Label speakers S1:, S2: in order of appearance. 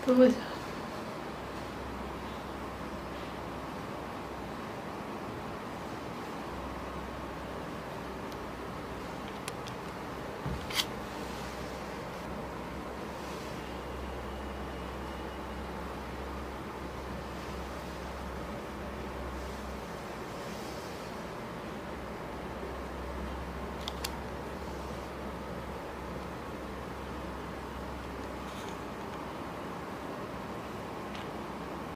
S1: 怎么想